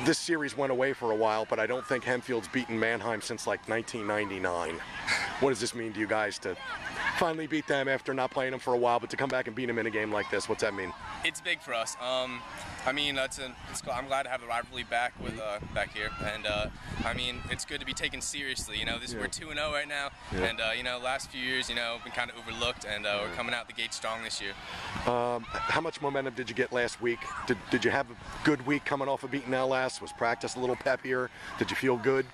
this series went away for a while, but I don't think Hempfield's beaten Manheim since like 1999. What does this mean to you guys to finally beat them after not playing them for a while, but to come back and beat them in a game like this? What's that mean? It's big for us. Um, I mean, that's a, it's, I'm glad to have the rivalry back with uh, back here, and uh, I mean, it's good to be taken seriously. You know, this Yeah. we're two and zero right now, Yeah. and uh, you know, last few years, you know, been kind of overlooked, and uh, we're coming out the gate strong this year. How much momentum did you get last week? Did, did you have a good week coming off of beating LS? Was practice a little peppier? Did you feel good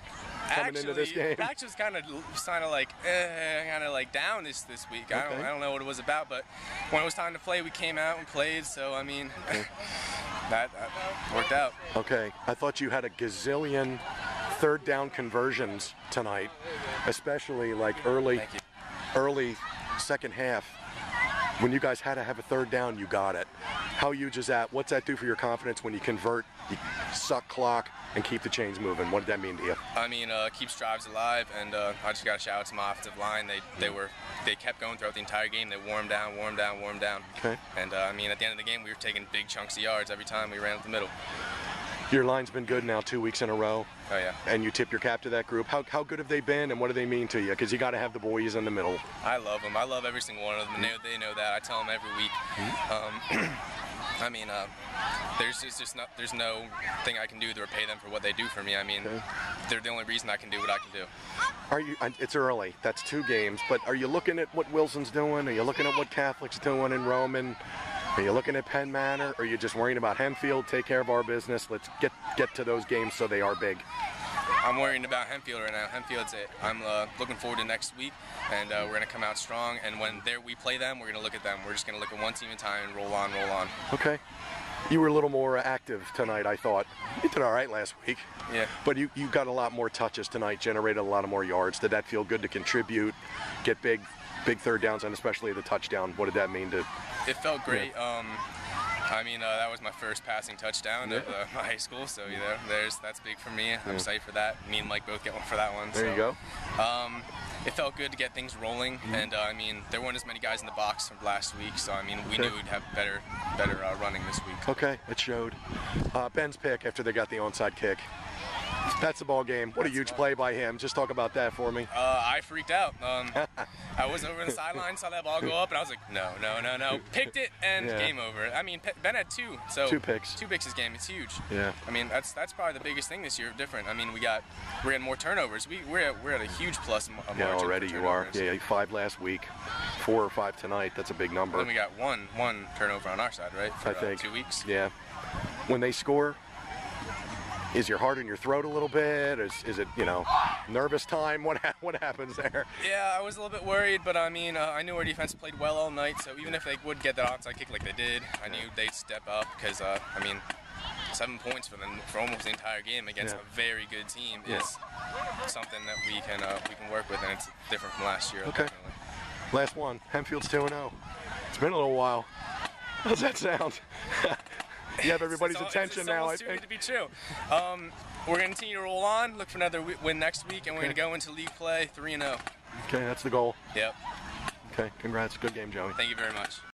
coming into this Actually, game? was kind of kind of like eh, kind of like down this this week. I don't I don't know what it was about, but when it was time to play, we came out and played. So I mean, that, that worked out. Okay, I thought you had a gazillion third down conversions tonight, especially like early, early second half. When you guys had to have a third down, you got it. How huge is that? What's that do for your confidence when you convert, you suck clock, and keep the chains moving? What did that mean to you? I mean, uh, keeps drives alive, and uh, I just got to shout out to my offensive line. They they were they kept going throughout the entire game. They warmed down, warmed down, warmed down. Okay. And uh, I mean, at the end of the game, we were taking big chunks of yards every time we ran up the middle. Your line's been good now two weeks in a row, Oh yeah. and you tip your cap to that group. How, how good have they been, and what do they mean to you? Because you got to have the boys in the middle. I love them. I love every single one of them. They, they know that. I tell them every week. Um, I mean, uh, there's just, just not, there's no thing I can do to repay them for what they do for me. I mean, Okay. they're the only reason I can do what I can do. Are you? It's early. That's two games. But are you looking at what Wilson's doing? Are you looking at what Catholic's doing in Roman? Are you looking at Penn Manor? Or are you just worrying about Hempfield? Take care of our business. Let's get get to those games so they are big. I'm worrying about Hempfield right now. Hempfield's it. I'm uh, looking forward to next week, and uh, we're gonna come out strong. And when there we play them, we're gonna look at them. We're just gonna look at one team at a time and roll on, roll on. Okay. You were a little more active tonight, I thought. You did all right last week. Yeah. But you, you got a lot more touches tonight, generated a lot of more yards. Did that feel good to contribute, get big, big third downs, and especially the touchdown? What did that mean to? It felt great. Um, I mean, uh, that was my first passing touchdown of Yeah. uh, my high school, so you know, there's that's big for me. I'm excited for that. Me and Mike both get one for that one. There so. you go. Um, it felt good to get things rolling, Mm-hmm. and uh, I mean, there weren't as many guys in the box from last week, so I mean, we Okay. knew we'd have better, better uh, running this week. Okay, it showed. Uh, Ben's pick after they got the onside kick. That's the ball game. What a huge play by him. Just talk about that for me. Uh, I freaked out. Um, I was over the sideline, saw that ball go up, and I was like, no, no, no, no. Picked it, and Yeah. game over. I mean, Ben had two, so Two picks. Two picks this game. It's huge. Yeah. I mean, that's that's probably the biggest thing this year. Different. I mean, we got we're getting more turnovers. We we're at, we're at a huge plus Yeah, already you are. Yeah, five last week, four or five tonight. That's a big number. Then we got one one turnover on our side, right? For, I think. uh, two weeks. Yeah. When they score, is your heart in your throat a little bit? Is, is it, you know, nervous time? What ha- what happens there? Yeah, I was a little bit worried, but I mean, uh, I knew our defense played well all night. So even if they would get that onside kick like they did, I knew they'd step up because uh, I mean, seven points for them for almost the entire game against Yeah. a very good team Yeah. is something that we can uh, we can work with, and it's different from last year. Okay. definitely. Last one. Hempfield's 2 0. It's been a little while. How's that sound? you have everybody's It's al- attention it's now, I think. to be true. Um, we're gonna continue to roll on, look for another win next week, and we're Okay. gonna go into league play three and zero. Okay, that's the goal. Yep. Okay, congrats. Good game, Joey. Thank you very much.